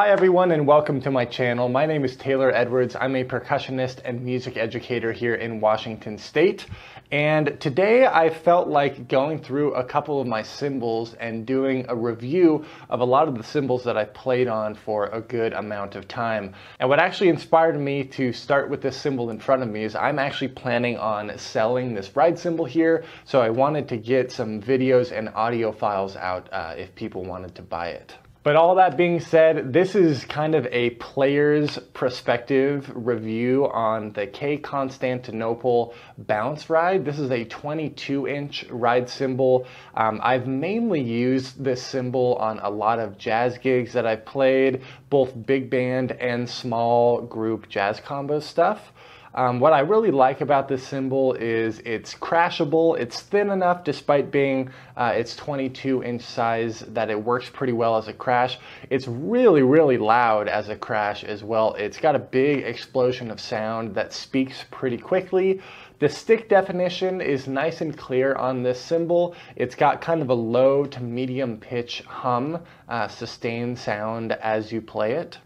Hi everyone and welcome to my channel. My name is Taylor Edwards. I'm a percussionist and music educator here in Washington State. And today I felt like going through a couple of my cymbals and doing a review of a lot of the cymbals that I've played on for a good amount of time. And what actually inspired me to start with this cymbal in front of me is I'm actually planning on selling this ride cymbal here. So I wanted to get some videos and audio files out uh, if people wanted to buy it. But all that being said, this is kind of a player's perspective review on the K Constantinople bounce ride. This is a 22 inch ride cymbal. Um, I've mainly used this cymbal on a lot of jazz gigs that I've played, both big band and small group jazz combo stuff. Um, what I really like about this cymbal is it's crashable. It's thin enough despite being uh, its 22 inch size that it works pretty well as a crash. It's really, really loud as a crash as well. It's got a big explosion of sound that speaks pretty quickly. The stick definition is nice and clear on this cymbal. It's got kind of a low to medium pitch hum, uh, sustained sound as you play it.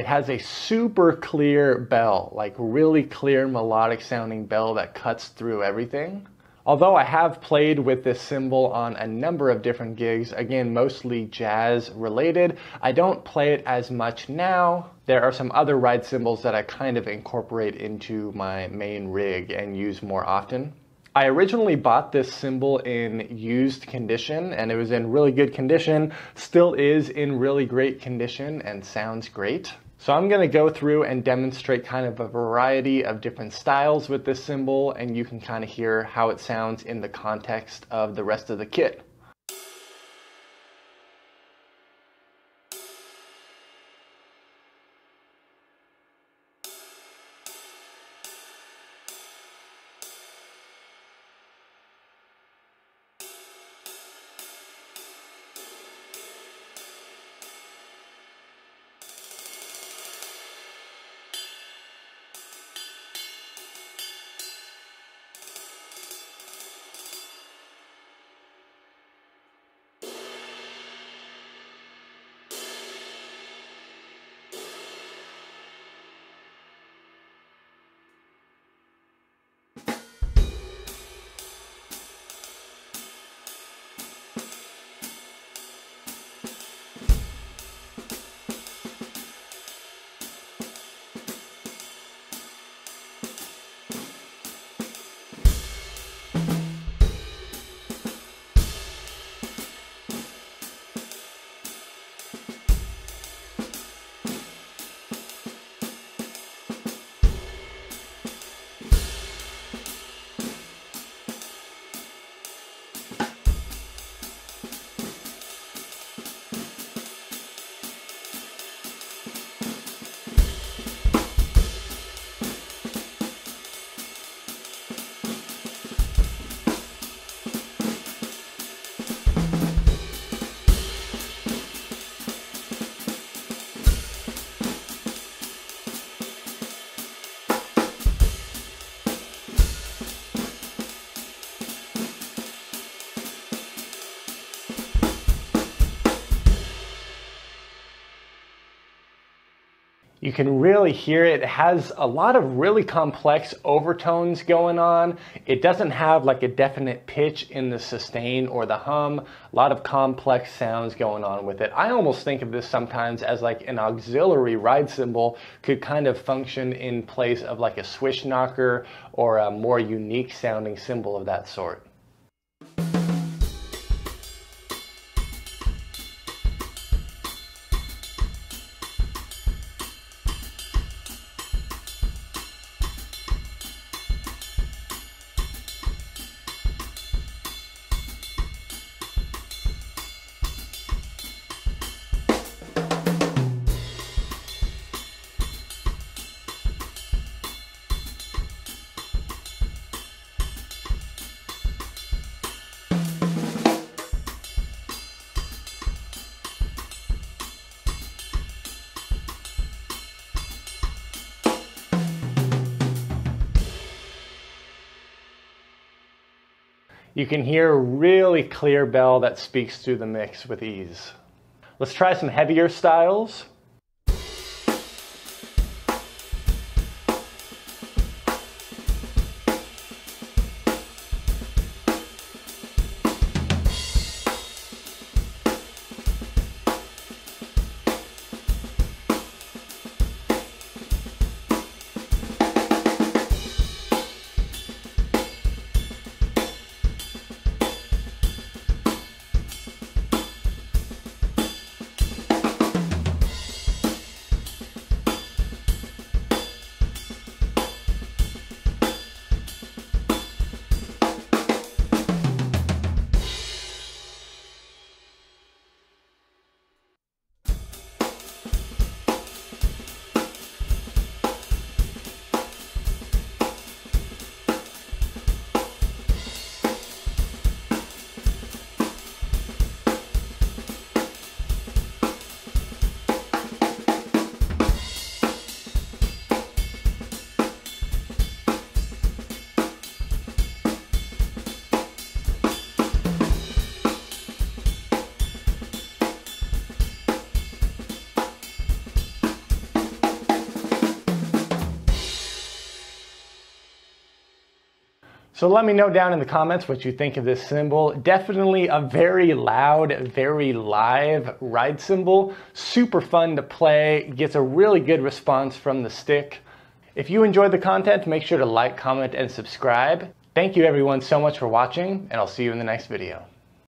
It has a super clear bell, like really clear melodic sounding bell that cuts through everything. Although I have played with this cymbal on a number of different gigs, again, mostly jazz related, I don't play it as much now. There are some other ride cymbals that I kind of incorporate into my main rig and use more often. I originally bought this cymbal in used condition and it was in really good condition, still is in really great condition and sounds great. So I'm going to go through and demonstrate kind of a variety of different styles with this cymbal and you can kind of hear how it sounds in the context of the rest of the kit. You can really hear it. It has a lot of really complex overtones going on. It doesn't have like a definite pitch in the sustain or the hum. A lot of complex sounds going on with it. I almost think of this sometimes as like an auxiliary ride cymbal could kind of function in place of like a swish knocker or a more unique sounding cymbal of that sort. You can hear a really clear bell that speaks through the mix with ease. Let's try some heavier styles. So let me know down in the comments what you think of this cymbal. Definitely a very loud, very live ride cymbal. Super fun to play, gets a really good response from the stick. If you enjoyed the content, make sure to like, comment, and subscribe. Thank you everyone so much for watching, and I'll see you in the next video.